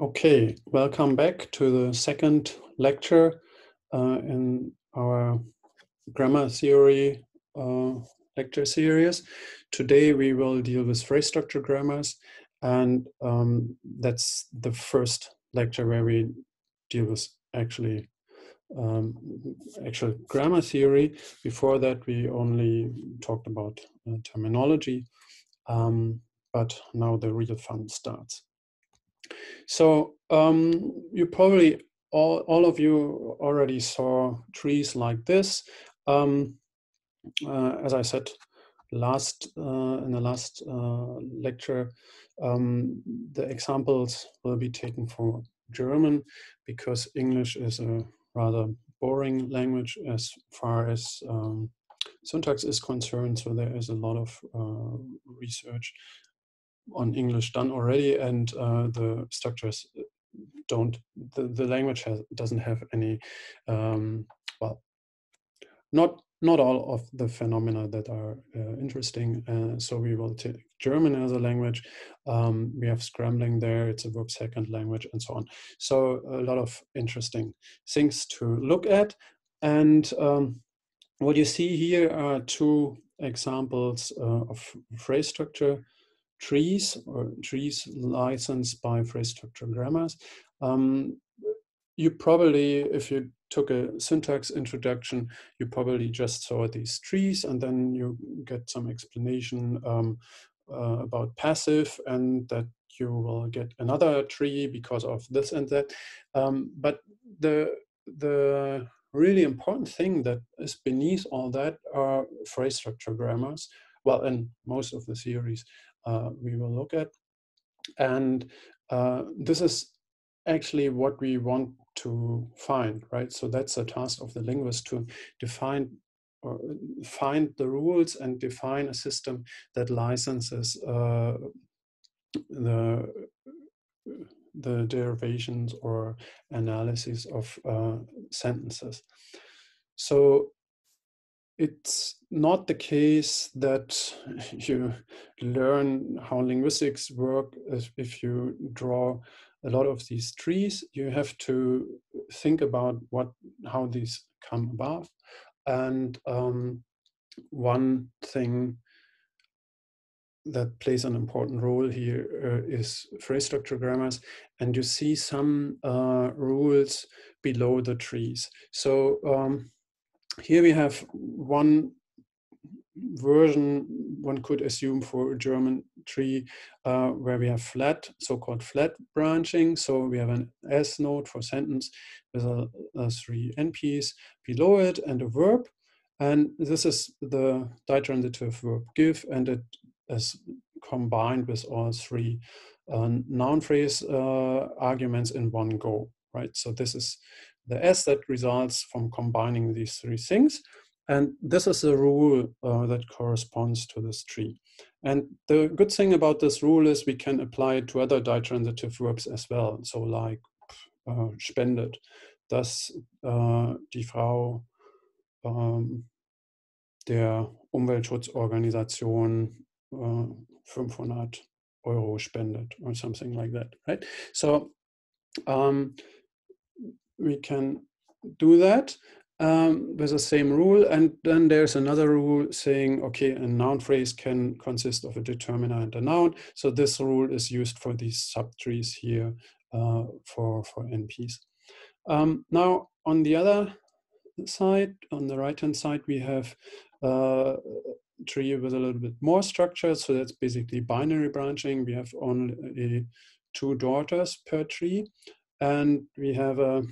Okay, welcome back to the second lecture uh, in our grammar theory uh, lecture series. Today we will deal with phrase structure grammars and um, that's the first lecture where we deal with actually um, actual grammar theory. Before that we only talked about uh, terminology, um, but now the real fun starts. So um, you probably all, all of you already saw trees like this. Um, uh, as I said last uh, in the last uh, lecture, um, the examples will be taken from German because English is a rather boring language as far as um, syntax is concerned. So there is a lot of uh, research on English done already, and uh, the structures don't. The, the language has doesn't have any. Um, well, not not all of the phenomena that are uh, interesting. Uh, so we will take German as a language. Um, we have scrambling there. It's a verb second language and so on. So a lot of interesting things to look at. And um, what you see here are two examples uh, of phrase structure trees or trees licensed by phrase structure grammars. Um, you probably, if you took a syntax introduction, you probably just saw these trees and then you get some explanation um, uh, about passive and that you will get another tree because of this and that. Um, but the, the really important thing that is beneath all that are phrase structure grammars. Well, in most of the theories, we will look at. And uh, this is actually what we want to find, right? So that's a task of the linguist to define or find the rules and define a system that licenses uh, the the derivations or analysis of uh, sentences. So it's not the case that you learn how linguistics work if you draw a lot of these trees. You have to think about what how these come about. And um, one thing that plays an important role here uh, is phrase structure grammars. And you see some uh, rules below the trees. So um, here we have one version one could assume for a German tree uh, where we have flat, so-called flat branching. So we have an S node for sentence with a, a three NPs below it and a verb. And this is the ditransitive verb give, and it is combined with all three uh, noun phrase uh, arguments in one go, right? So this is the S that results from combining these three things. And this is a rule uh, that corresponds to this tree. And the good thing about this rule is we can apply it to other ditransitive verbs as well. So like uh, spendet, dass uh, die Frau um, der Umweltschutzorganisation 500 uh, Euro spendet or something like that, right? So um, we can do that um, with the same rule. And then there's another rule saying, okay, a noun phrase can consist of a determiner and a noun. So this rule is used for these subtrees here uh, for, for NPs. Um, now, on the other side, on the right-hand side, we have uh, tree with a little bit more structure. So that's basically binary branching. We have only two daughters per tree. And we have a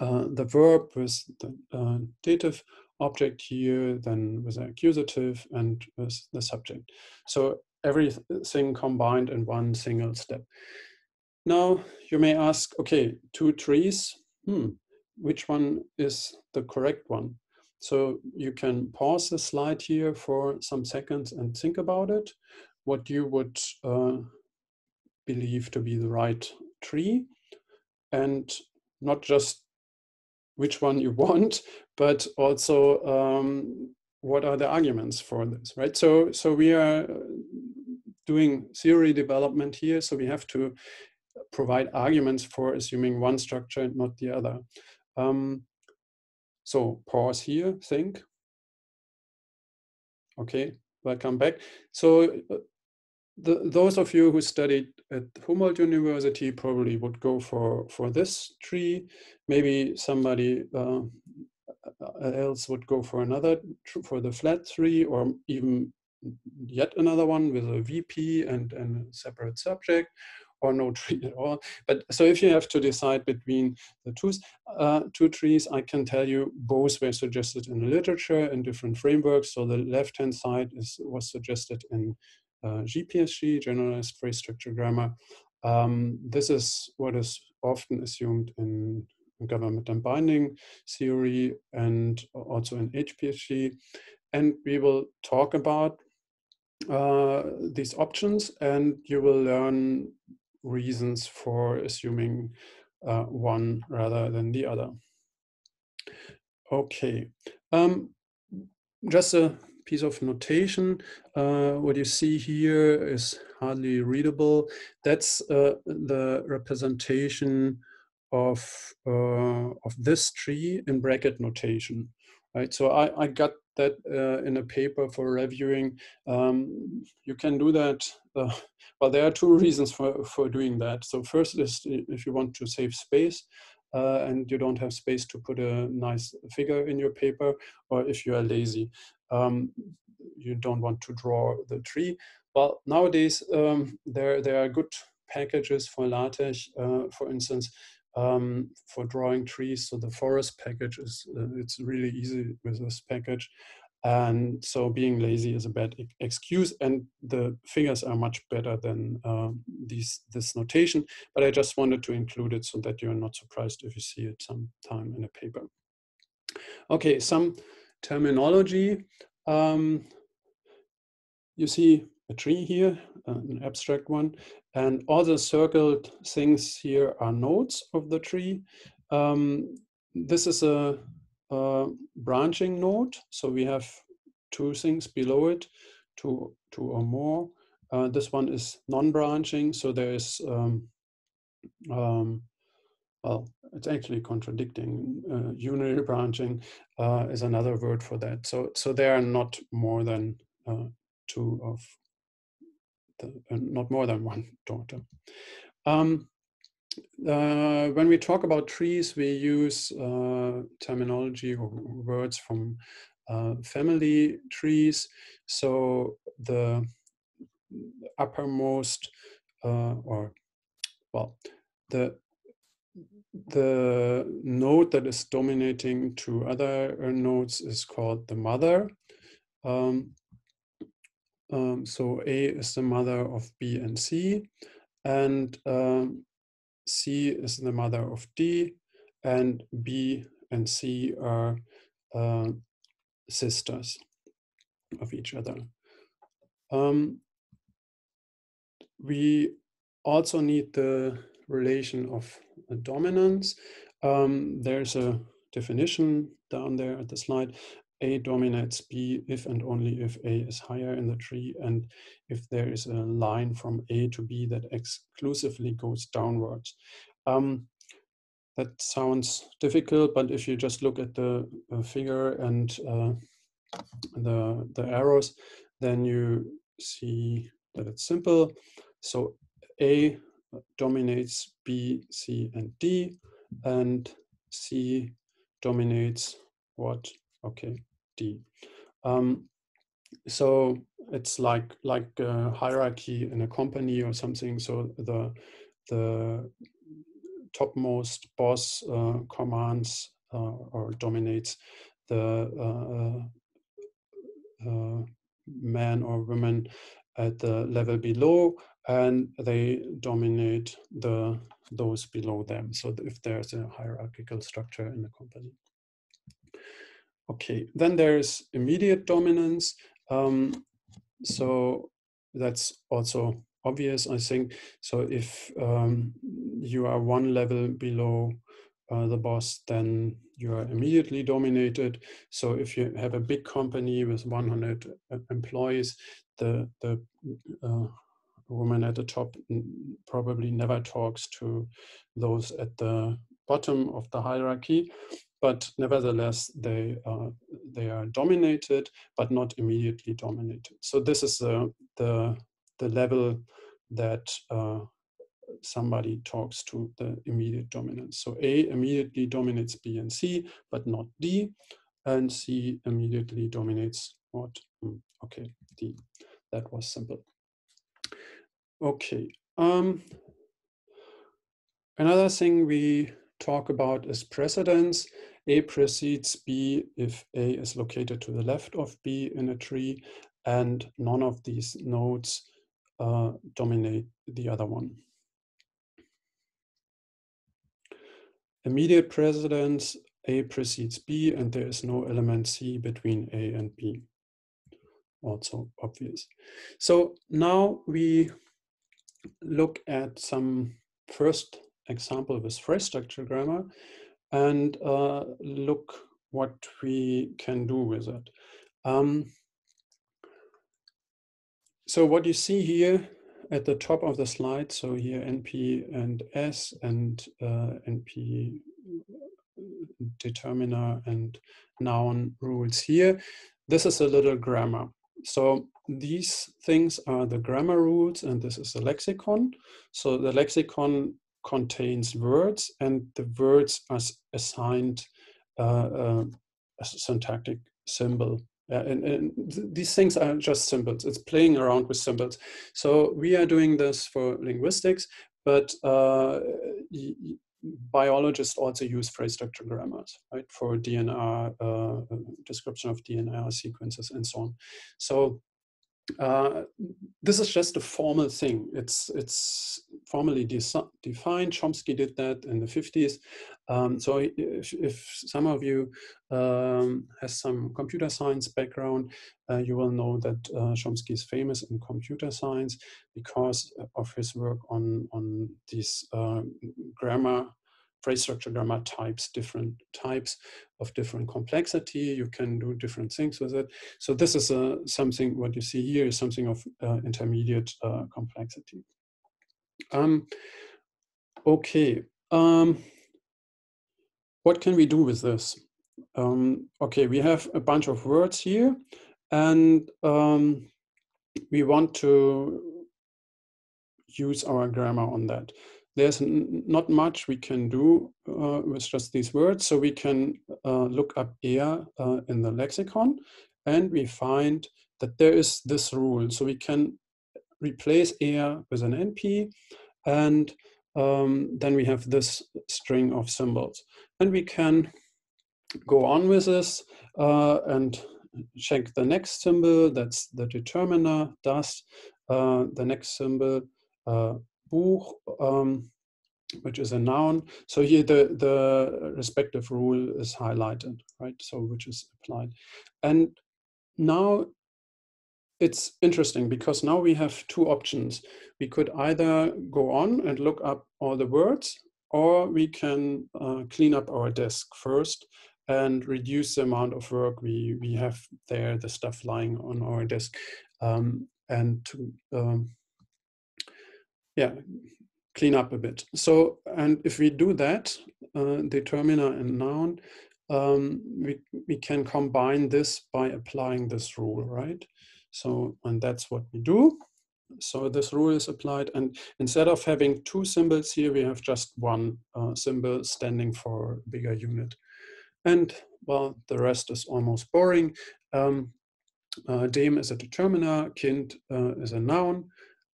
uh, the verb with the uh, dative object here, then with the accusative and with the subject. So everything combined in one single step. Now you may ask, okay, two trees, hmm, which one is the correct one? So you can pause the slide here for some seconds and think about it, what you would uh, believe to be the right tree, and not just which one you want, but also um, what are the arguments for this, right? So, so we are doing theory development here, so we have to provide arguments for assuming one structure and not the other. Um, so pause here, think. Okay, welcome back. So uh, the, those of you who studied at Humboldt University probably would go for, for this tree. Maybe somebody uh, else would go for another, for the flat tree, or even yet another one with a VP and, and a separate subject or no tree at all. But so if you have to decide between the two, uh, two trees, I can tell you both were suggested in the literature in different frameworks. So the left-hand side is was suggested in uh, GPSG, Generalized Phrase Structure Grammar. Um, this is what is often assumed in government and binding theory and also in HPSG. And we will talk about uh, these options and you will learn reasons for assuming uh, one rather than the other. Okay, um, just a piece of notation. Uh, what you see here is hardly readable. That's uh, the representation of, uh, of this tree in bracket notation, right? So I, I got that uh, in a paper for reviewing. Um, you can do that. Uh, well, there are two reasons for, for doing that. So first is if you want to save space uh, and you don't have space to put a nice figure in your paper, or if you are lazy, um, you don't want to draw the tree. Well, nowadays um, there, there are good packages for LaTeX, uh, for instance, um, for drawing trees. So the forest package is uh, it's really easy with this package. And so being lazy is a bad excuse, and the figures are much better than uh, these this notation. But I just wanted to include it so that you're not surprised if you see it sometime in a paper. Okay, some terminology. Um, you see a tree here, uh, an abstract one, and all the circled things here are nodes of the tree. Um, this is a, a, branching node, so we have two things below it, two, two or more. Uh, this one is non-branching, so there is, um, um, well, it's actually contradicting. Uh, unary branching uh, is another word for that. So, so there are not more than uh, two of the, uh, not more than one daughter. Um, when we talk about trees, we use uh, terminology or words from uh, family trees. So the uppermost, or well, the the node that is dominating to other nodes is called the mother. Um, um, so A is the mother of B and C, and um, C is the mother of D, and B and C are uh, sisters of each other. Um, we also need the relation of dominance. Um, there's a definition down there at the slide. A dominates B if and only if A is higher in the tree and if there is a line from A to B that exclusively goes downwards. Um, that sounds difficult, but if you just look at the uh, figure and uh, the, the arrows, then you see that it's simple. So A dominates B, C, and D, and C dominates what? Okay, D. Um, so it's like like a hierarchy in a company or something. So the the topmost boss uh, commands uh, or dominates the uh, uh, man or woman at the level below, and they dominate the those below them. So if there's a hierarchical structure in the company. Okay, then there's immediate dominance. Um, so that's also obvious, I think. So if um, you are one level below uh, the boss, then you are immediately dominated. So if you have a big company with 100 uh, employees, the the uh, woman at the top probably never talks to those at the bottom of the hierarchy, but nevertheless they uh, they are dominated, but not immediately dominated. So this is the the, the level that uh, somebody talks to the immediate dominance. So A immediately dominates B and C, but not D, and C immediately dominates what? Hmm, okay, D. That was simple. Okay. Um, another thing we talk about is precedence. A precedes B if A is located to the left of B in a tree, and none of these nodes uh, dominate the other one. Immediate precedence, A precedes B, and there is no element C between A and B. Also obvious. So now we look at some first example with phrase structure grammar and uh, look what we can do with it. Um, so what you see here at the top of the slide, so here NP and S and uh, NP determiner and noun rules here, this is a little grammar. So these things are the grammar rules and this is the lexicon. So the lexicon contains words and the words are assigned uh, uh, a syntactic symbol. Uh, and, and th these things are just symbols. It's playing around with symbols. So we are doing this for linguistics, but uh, biologists also use phrase structure grammars, right, for DNA, uh, description of DNA sequences and so on. So uh, this is just a formal thing. It's it's formally de defined. Chomsky did that in the 50s. Um, so if, if, some of you um, has some computer science background, uh, you will know that uh, Chomsky is famous in computer science because of his work on on these uh, grammar phrase structure grammar types, different types of different complexity. You can do different things with it. So this is uh, something, what you see here is something of uh, intermediate uh, complexity. Um, okay, um, what can we do with this? Um, okay, we have a bunch of words here and um, we want to use our grammar on that there's not much we can do uh, with just these words. So we can uh, look up air uh, in the lexicon and we find that there is this rule. So we can replace air with an NP and um, then we have this string of symbols. And we can go on with this uh, and check the next symbol, that's the determiner, das, uh, the next symbol, uh, Buch, um, which is a noun. So here the, the respective rule is highlighted, right? So which is applied. And now it's interesting because now we have two options. We could either go on and look up all the words or we can uh, clean up our desk first and reduce the amount of work we, we have there, the stuff lying on our desk. Um, and to um, yeah, clean up a bit. So, and if we do that, uh, determiner and noun, um, we, we can combine this by applying this rule, right? So, and that's what we do. So this rule is applied and instead of having two symbols here, we have just one uh, symbol standing for bigger unit. And well, the rest is almost boring. Um, uh, dem is a determiner, kind uh, is a noun,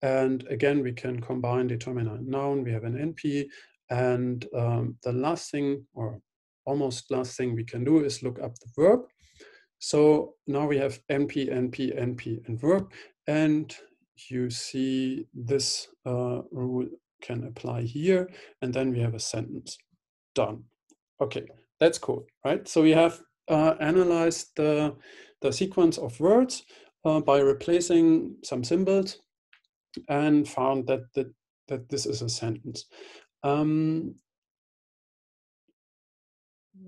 and again, we can combine determiner and noun. We have an NP. And um, the last thing, or almost last thing we can do is look up the verb. So now we have NP, NP, NP, and verb. And you see this uh, rule can apply here. And then we have a sentence. Done. Okay, that's cool, right? So we have uh, analyzed the, the sequence of words uh, by replacing some symbols and found that that, that this is a sentence. Um,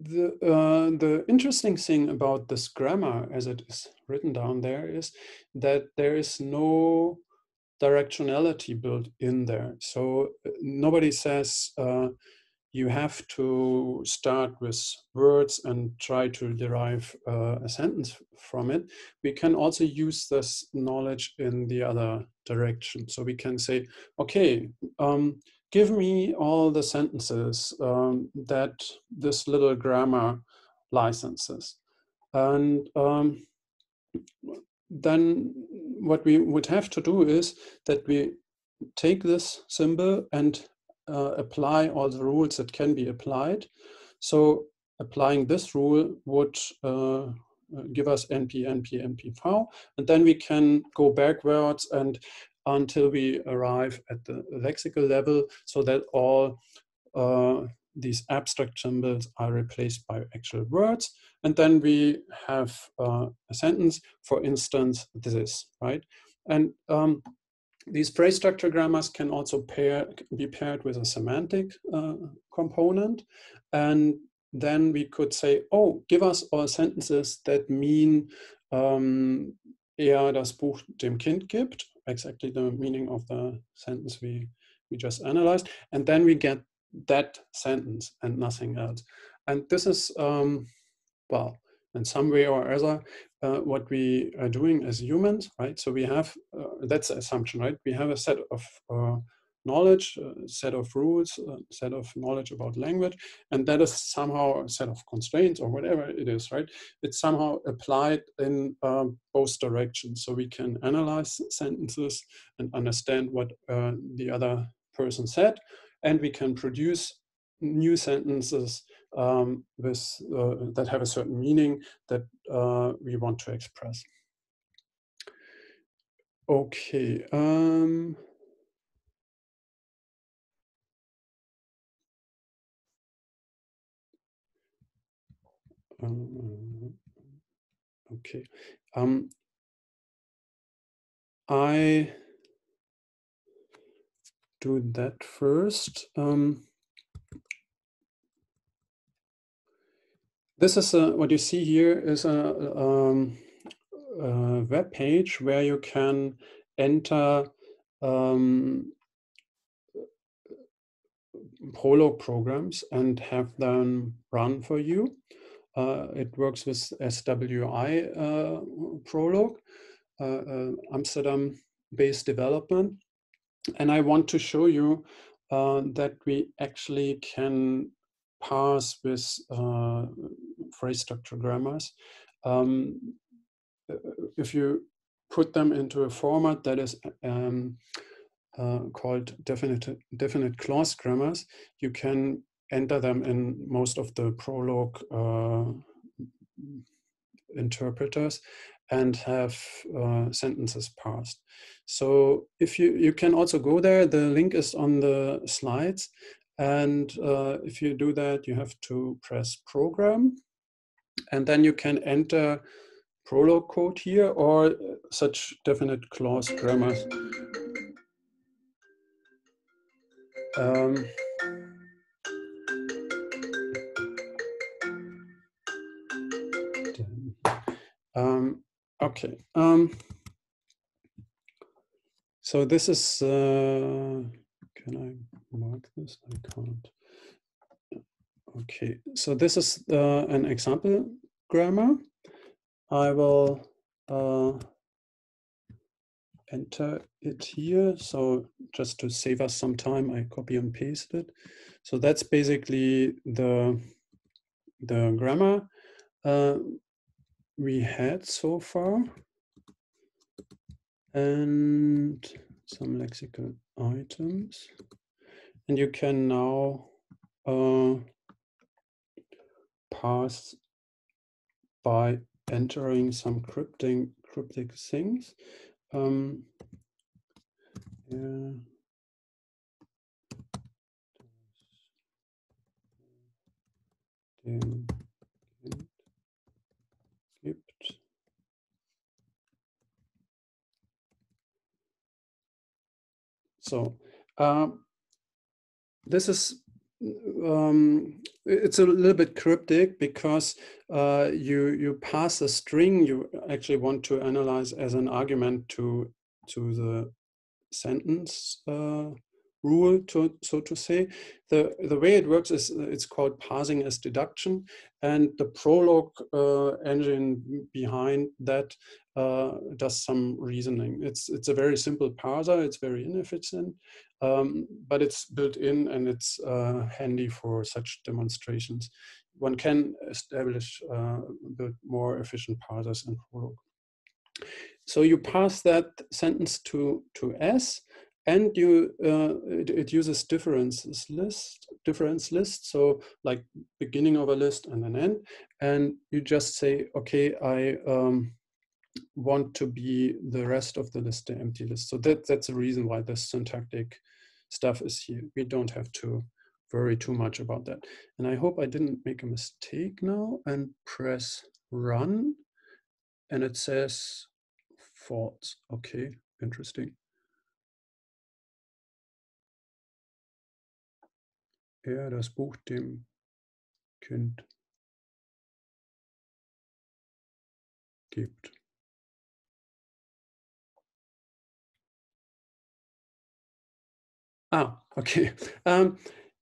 the uh, the interesting thing about this grammar as it is written down there is that there is no directionality built in there. So uh, nobody says uh, you have to start with words and try to derive uh, a sentence from it. We can also use this knowledge in the other direction. So we can say, okay, um, give me all the sentences um, that this little grammar licenses. And um, then what we would have to do is that we take this symbol and uh, apply all the rules that can be applied. So applying this rule would uh, give us NP, NP, NP, and then we can go backwards and until we arrive at the lexical level so that all uh, these abstract symbols are replaced by actual words. And then we have uh, a sentence, for instance, this, right? And um, these phrase structure grammars can also pair, be paired with a semantic uh, component. And then we could say, oh, give us all sentences that mean um, er das Buch dem Kind gibt, exactly the meaning of the sentence we, we just analyzed. And then we get that sentence and nothing else. And this is, um, well, in some way or other, uh, what we are doing as humans, right? So we have, uh, that's the assumption, right? We have a set of uh, knowledge, a set of rules, a set of knowledge about language, and that is somehow a set of constraints or whatever it is, right? It's somehow applied in um, both directions. So we can analyze sentences and understand what uh, the other person said, and we can produce new sentences um, with uh, that have a certain meaning that uh, we want to express. Okay. Um, okay. Um, I do that first. Um, this is a, what you see here is a, um, a web page where you can enter um, Prolog programs and have them run for you. Uh, it works with SWI uh, Prolog, uh, Amsterdam-based development. And I want to show you that we actually can parse with phrase structure grammars. Um, if you put them into a format that is um, uh, called definite, definite clause grammars, you can enter them in most of the Prolog uh, interpreters and have uh, sentences parsed. So if you, you can also go there, the link is on the slides. And uh, if you do that, you have to press program. And then you can enter Prolog code here or such definite clause grammars. Um, okay. Um, so this is, uh, can I mark this? I can't. Okay, so this is uh, an example grammar. I will uh, enter it here. So just to save us some time, I copy and paste it. So that's basically the, the grammar uh, we had so far and some lexical items. And you can now uh, parse by entering some cryptic, cryptic things. Um, yeah. So um, this is um, it's a little bit cryptic because uh, you you pass a string you actually want to analyze as an argument to to the sentence uh, rule, to, so to say. The, the way it works is uh, it's called parsing as deduction. And the Prolog uh, engine behind that uh, does some reasoning. It's, it's a very simple parser, it's very inefficient, um, but it's built in and it's uh, handy for such demonstrations. One can establish uh, build more efficient parsers in Prolog. So you pass that sentence to, to S, and you uh, it, it, uses differences list difference list. So like beginning of a list and an end. And you just say okay i um, want to be the rest of the list the empty list. So that that's the reason why this syntactic stuff is here. We don't have to worry too much about that. And i hope i didn't make a mistake now. And press run. And it says false okay interesting er das Buch dem Kind gibt. Ah, okay. Um,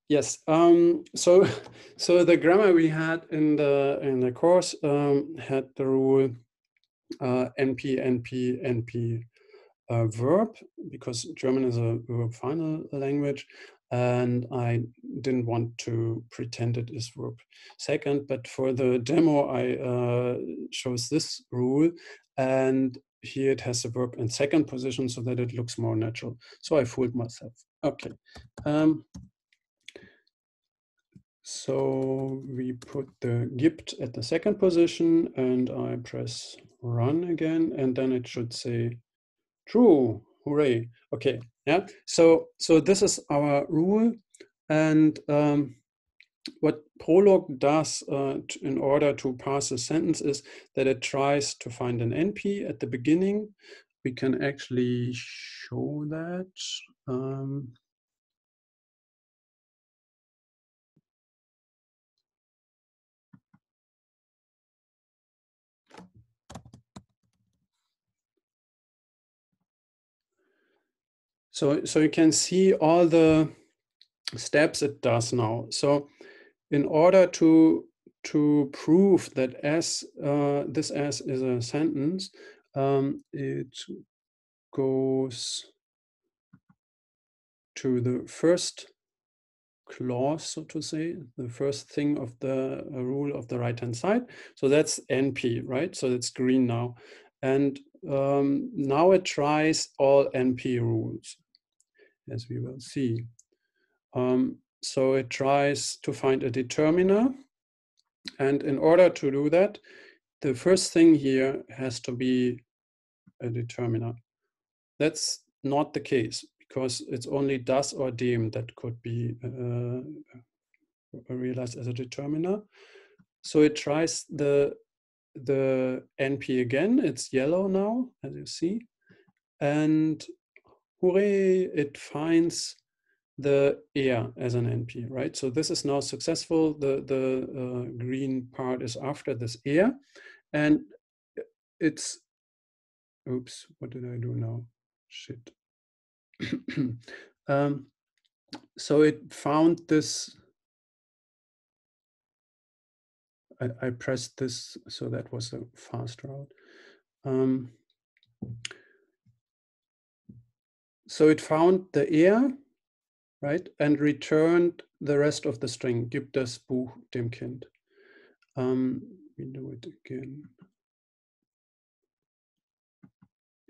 yes. Um, so, so the grammar we had in the in the course um, had the rule uh, NP, NP, NP uh, verb because German is a verb final language and I didn't want to pretend it is verb second, but for the demo, I uh, chose this rule and here it has the verb in second position so that it looks more natural. So I fooled myself. Okay. Um, so we put the gibt at the second position and I press run again and then it should say true hooray okay yeah so so this is our rule and um, what Prolog does uh, in order to parse a sentence is that it tries to find an NP at the beginning. We can actually show that. Um, So, so you can see all the steps it does now. So in order to, to prove that S, uh, this S is a sentence, um, it goes to the first clause, so to say, the first thing of the uh, rule of the right-hand side. So that's NP, right? So it's green now. And um, now it tries all NP rules as we will see. Um, so it tries to find a determiner. And in order to do that, the first thing here has to be a determiner. That's not the case because it's only das or dem that could be uh, realized as a determiner. So it tries the the NP again. It's yellow now, as you see. And hooray, it finds the air as an NP, right? So this is now successful. The, the uh, green part is after this air. And it's, oops, what did I do now? Shit. um, so it found this, I, I, pressed this, so that was a fast route. Um, so it found the air, right, and returned the rest of the string, gibt das Buch dem Kind. Um, we do it again.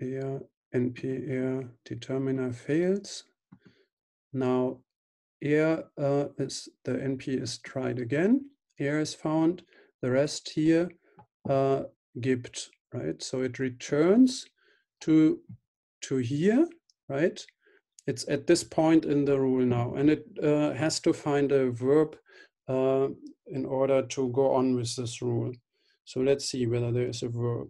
Air, NP air determiner fails. Now air uh, is, the NP is tried again. Air is found. The rest here uh, gibt, right? So it returns to, to here right? It's at this point in the rule now, and it uh, has to find a verb uh, in order to go on with this rule. So let's see whether there is a verb.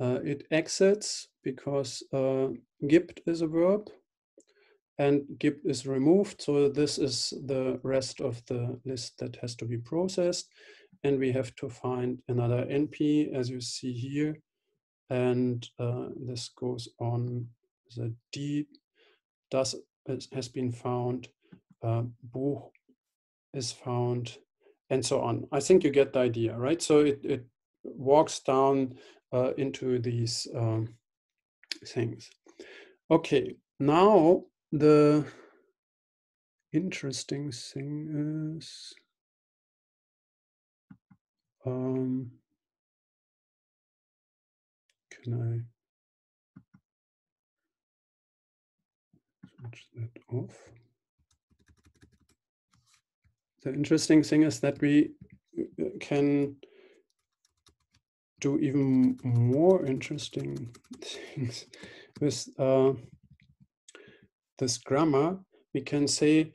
Uh, it exits because uh, gibt is a verb and gibt is removed. So this is the rest of the list that has to be processed. And we have to find another NP, as you see here, and uh, this goes on. The D does has been found, uh, Buch is found, and so on. I think you get the idea, right? So it, it walks down uh, into these um, things. Okay, now the interesting thing is um, can I switch that off? The interesting thing is that we uh, can do even more interesting things with uh, this grammar. We can say,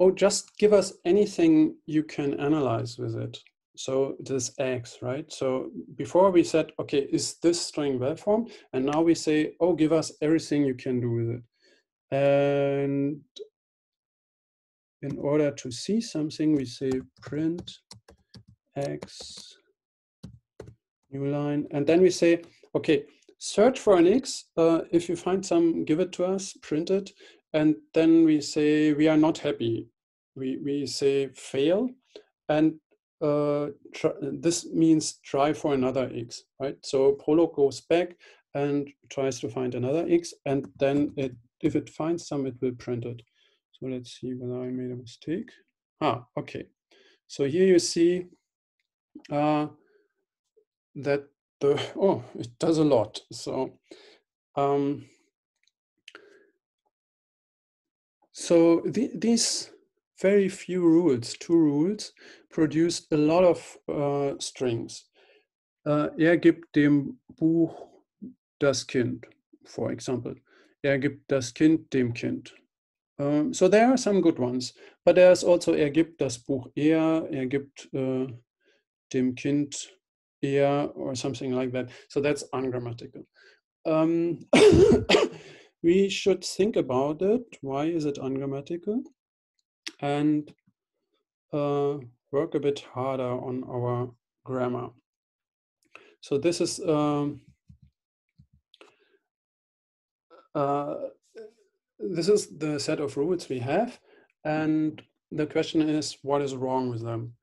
oh, just give us anything you can analyze with it. So this X, right? So before we said, okay, is this string well formed? And now we say, oh, give us everything you can do with it. And in order to see something, we say print X new line. And then we say, okay, search for an X. Uh, if you find some, give it to us, print it. And then we say, we are not happy. We, we say fail. And uh, try, this means try for another X, right? So Prolog goes back and tries to find another X. And then it, if it finds some, it will print it. So let's see whether I made a mistake. Ah, okay. So here you see uh, that the, oh, it does a lot. So, um, so the, these very few rules, two rules, produce a lot of uh, strings. Uh, er gibt dem Buch das Kind, for example. Er gibt das Kind dem Kind. Um, so there are some good ones, but there's also er gibt das Buch er, er gibt uh, dem Kind er or something like that. So that's ungrammatical. Um, we should think about it. Why is it ungrammatical? And uh, work a bit harder on our grammar. So this is um, uh, this is the set of rules we have, and the question is, what is wrong with them?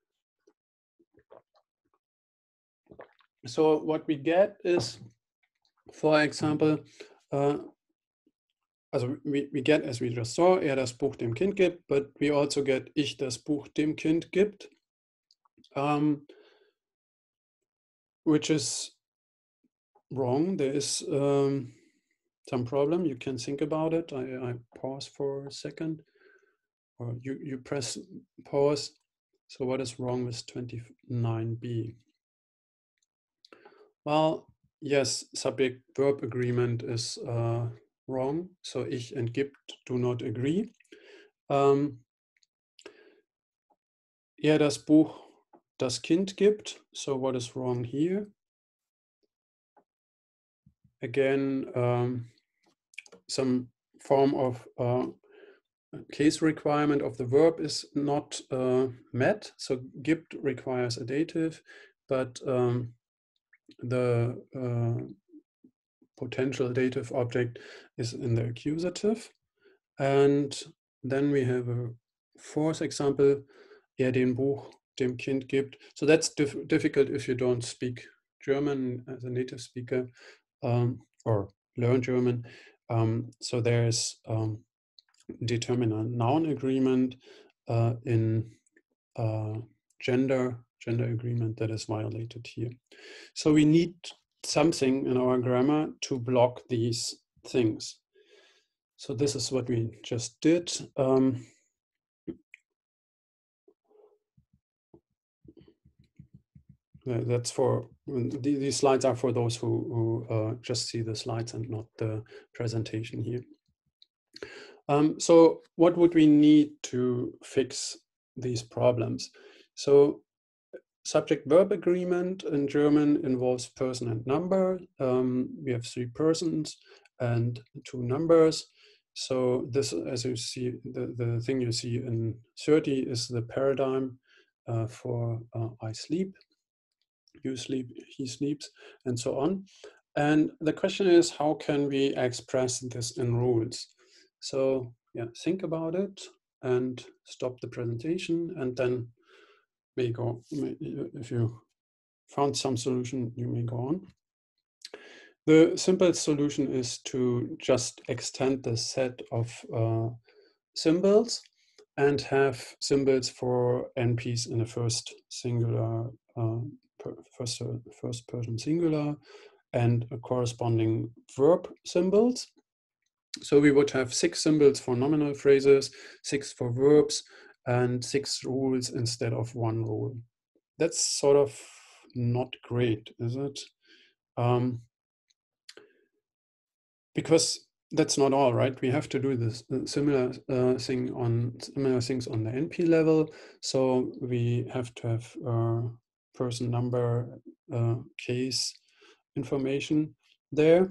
So what we get is, for example, uh, also we, we get, as we just saw, er das Buch dem Kind gibt, but we also get ich das Buch dem Kind gibt, um, which is wrong. There is um, some problem. You can think about it. I, I pause for a second, or you, you press pause. So what is wrong with 29b? Well, yes, subject verb agreement is uh, wrong. So ich and gibt do not agree. Um, er das Buch das Kind gibt. So what is wrong here? Again, um, some form of uh, case requirement of the verb is not uh, met. So gibt requires a dative, but um, the uh, potential dative object is in the accusative. And then we have a fourth example, er den Buch dem Kind gibt. So that's dif difficult if you don't speak German as a native speaker um, or learn German. Um, so there's um, determinant noun agreement uh, in uh, gender gender agreement that is violated here. So we need something in our grammar to block these things. So this is what we just did. Um, that's for these slides are for those who, who uh, just see the slides and not the presentation here. Um, so what would we need to fix these problems? So subject verb agreement in German involves person and number. Um, we have three persons and two numbers. So this, as you see, the, the thing you see in 30 is the paradigm uh, for uh, I sleep, you sleep, he sleeps, and so on. And the question is, how can we express this in rules? So yeah, think about it and stop the presentation and then may go, if you found some solution, you may go on. The simplest solution is to just extend the set of uh, symbols and have symbols for NPs in the first singular, uh, first, uh, first person singular, and a corresponding verb symbols. So we would have six symbols for nominal phrases, six for verbs, and six rules instead of one rule. That's sort of not great, is it? Um, because that's not all, right? We have to do this uh, similar uh, thing on similar things on the NP level. So we have to have uh, person number, uh, case information there.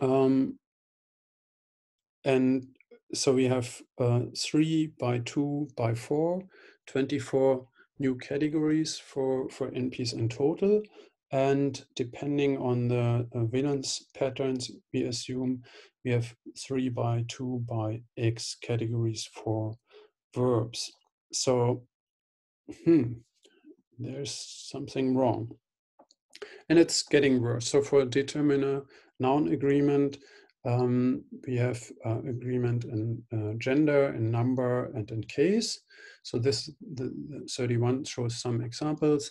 Um, and so we have uh, three by two by four, 24 new categories for, for NPs in total. And depending on the uh, valence patterns, we assume we have three by two by X categories for verbs. So, hmm, there's something wrong. And it's getting worse. So for determiner noun agreement, um, we have uh, agreement in uh, gender, in number, and in case. So this the, the 31 shows some examples.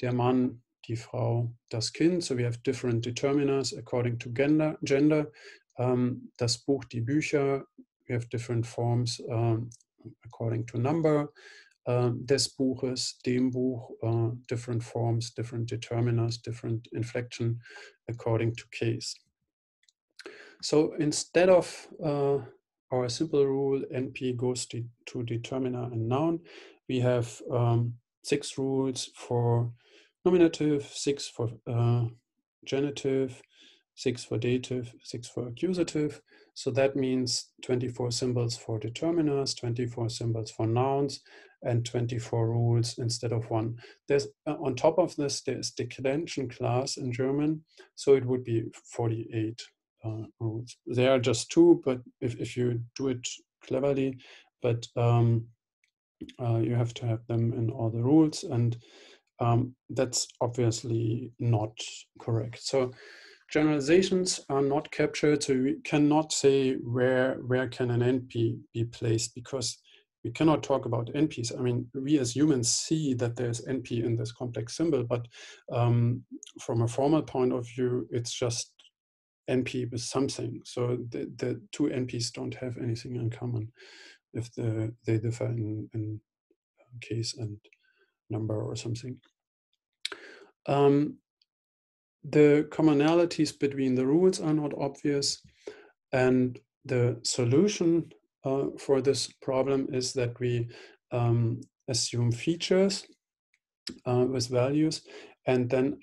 Der Mann, die Frau, das Kind. So we have different determiners according to gender. gender. Um, das Buch, die Bücher. We have different forms um, according to number. Uh, des Buches, dem Buch, uh, different forms, different determiners, different inflection according to case. So instead of uh, our simple rule NP goes to, to determiner and noun, we have um, six rules for nominative, six for uh, genitive, six for dative, six for accusative. So that means 24 symbols for determiners, 24 symbols for nouns, and 24 rules instead of one. There's uh, on top of this, there's the declension class in German, so it would be 48 uh, are just two, but if, if you do it cleverly, but um, uh, you have to have them in all the rules, and um, that's obviously not correct. So generalizations are not captured, so we cannot say where where can an NP be placed because we cannot talk about NPs. I mean, we as humans see that there's NP in this complex symbol, but um, from a formal point of view, it's just NP with something. So the, the two NPs don't have anything in common if the, they differ in, in case and number or something. Um, the commonalities between the rules are not obvious and the solution uh, for this problem is that we um, assume features uh, with values and then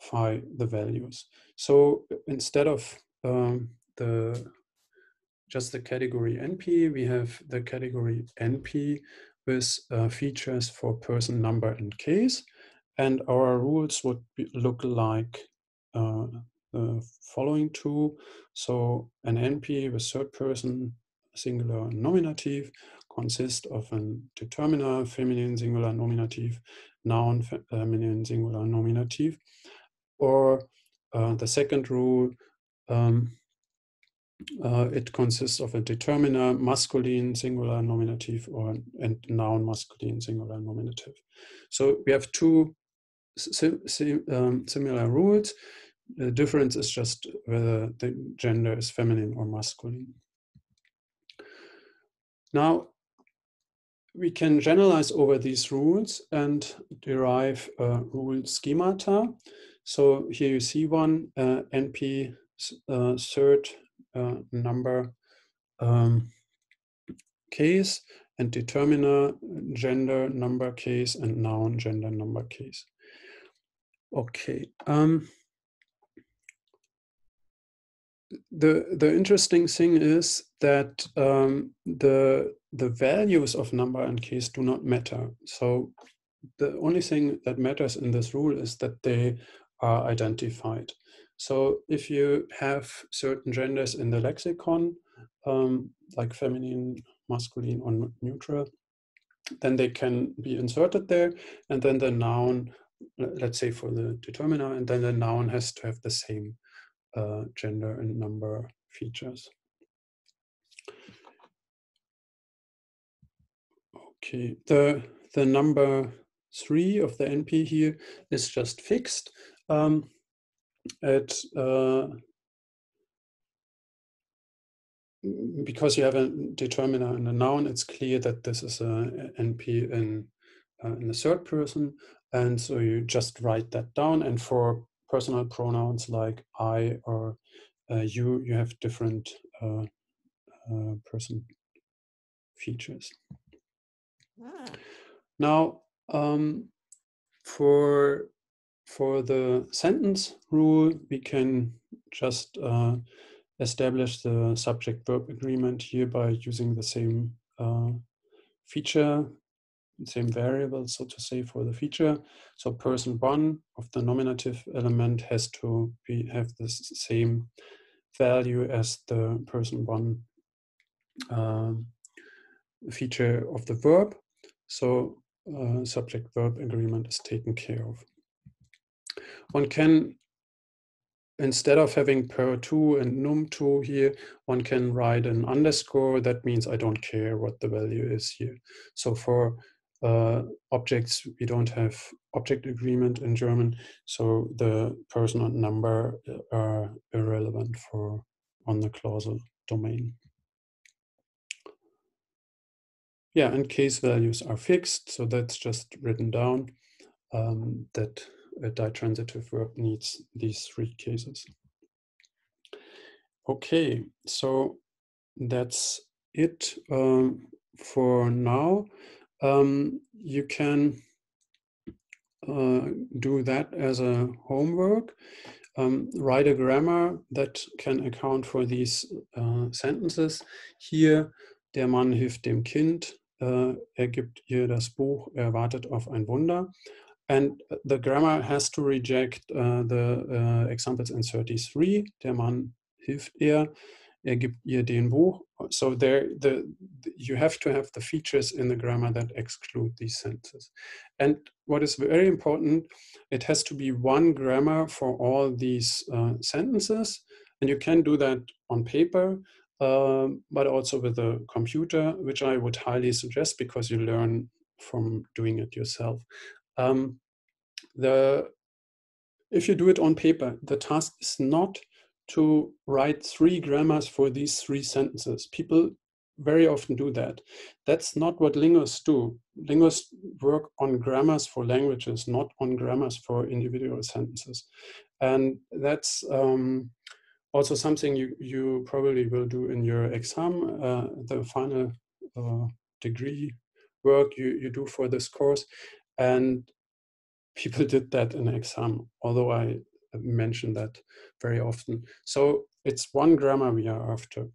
identify the values. So instead of um, the just the category NP, we have the category NP with uh, features for person, number, and case. And our rules would be, look like uh, the following two. So an NP with third person singular nominative consists of a determiner, feminine singular nominative, noun, feminine singular nominative. Or uh, the second rule, um, uh, it consists of a determiner, masculine singular nominative, or and noun masculine singular nominative. So we have two sim sim um, similar rules. The difference is just whether the gender is feminine or masculine. Now, we can generalize over these rules and derive a rule schemata. So here you see one, uh, NP uh, third uh, number um, case and determiner gender number case and noun gender number case. Okay. Um, the the interesting thing is that um, the the values of number and case do not matter. So the only thing that matters in this rule is that they are identified. So if you have certain genders in the lexicon, um, like feminine, masculine, or neutral, then they can be inserted there. And then the noun, let's say for the determiner, and then the noun has to have the same uh, gender and number features. Okay, the, the number three of the NP here is just fixed. Um, at uh, because you have a determiner and a noun, it's clear that this is a NP in, uh, in the third person. And so you just write that down. And for personal pronouns like I or uh, you, you have different uh, uh person features. Ah. Now, um, for for the sentence rule, we can just uh, establish the subject verb agreement here by using the same uh, feature, same variable, so to say, for the feature. So person one of the nominative element has to be have the same value as the person one uh, feature of the verb. So uh, subject verb agreement is taken care of. One can instead of having per2 and num2 here, one can write an underscore. That means I don't care what the value is here. So for uh, objects, we don't have object agreement in German. So the person and number uh, are irrelevant for on the clausal domain. Yeah, and case values are fixed. So that's just written down um, that a ditransitive verb needs these three cases. Okay, so that's it um, for now. Um, you can uh, do that as a homework. Um, write a grammar that can account for these uh, sentences. Hier, der Mann hilft dem Kind, uh, er gibt ihr das Buch, er wartet auf ein Wunder. And the grammar has to reject uh, the uh, examples in 33. Der Mann hilft ihr. Er gibt ihr den Buch. So there, the, you have to have the features in the grammar that exclude these sentences. And what is very important, it has to be one grammar for all these uh, sentences. And you can do that on paper, uh, but also with a computer, which I would highly suggest because you learn from doing it yourself. Um, the if you do it on paper, the task is not to write three grammars for these three sentences. People very often do that. That's not what linguists do. Linguists work on grammars for languages, not on grammars for individual sentences. And that's um, also something you, you probably will do in your exam, uh, the final uh, degree work you, you do for this course. And people did that in exam, although I mention that very often. So it's one grammar we are after.